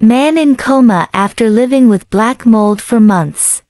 Man in coma after living with black mold for months.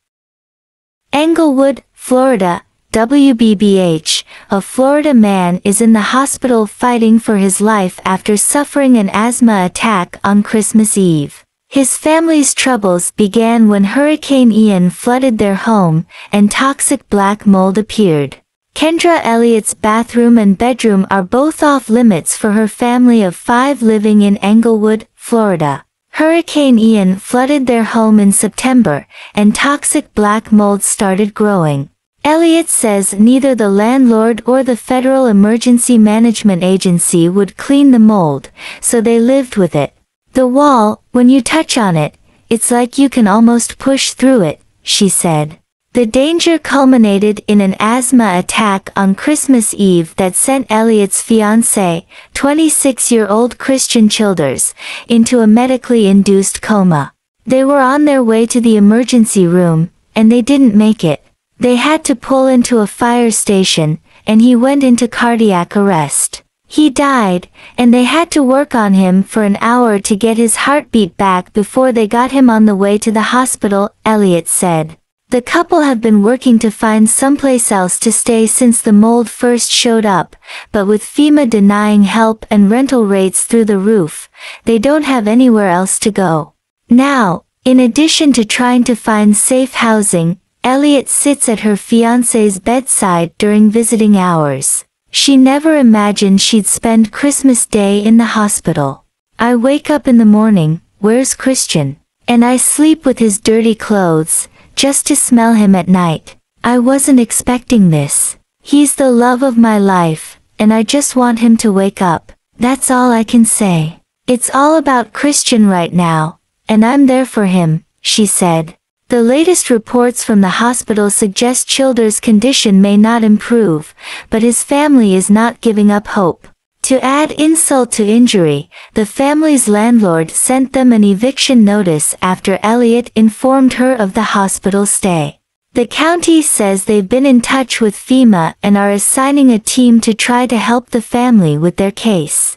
Englewood, Florida, WBBH, a Florida man is in the hospital fighting for his life after suffering an asthma attack on Christmas Eve. His family's troubles began when Hurricane Ian flooded their home, and toxic black mold appeared. Kendra Elliott's bathroom and bedroom are both off limits for her family of five living in Englewood, Florida. Hurricane Ian flooded their home in September, and toxic black mold started growing. Elliott says neither the landlord or the Federal Emergency Management Agency would clean the mold, so they lived with it. The wall, when you touch on it, it's like you can almost push through it, she said. The danger culminated in an asthma attack on Christmas Eve that sent Elliot's fiancé, 26-year-old Christian Childers, into a medically induced coma. They were on their way to the emergency room, and they didn't make it. They had to pull into a fire station, and he went into cardiac arrest. He died, and they had to work on him for an hour to get his heartbeat back before they got him on the way to the hospital, Elliot said. The couple have been working to find someplace else to stay since the mold first showed up, but with FEMA denying help and rental rates through the roof, they don't have anywhere else to go. Now, in addition to trying to find safe housing, Elliot sits at her fiancé's bedside during visiting hours. She never imagined she'd spend Christmas Day in the hospital. I wake up in the morning, where's Christian? And I sleep with his dirty clothes, just to smell him at night. I wasn't expecting this. He's the love of my life, and I just want him to wake up. That's all I can say. It's all about Christian right now, and I'm there for him, she said. The latest reports from the hospital suggest Childers' condition may not improve, but his family is not giving up hope. To add insult to injury, the family's landlord sent them an eviction notice after Elliot informed her of the hospital stay. The county says they've been in touch with FEMA and are assigning a team to try to help the family with their case.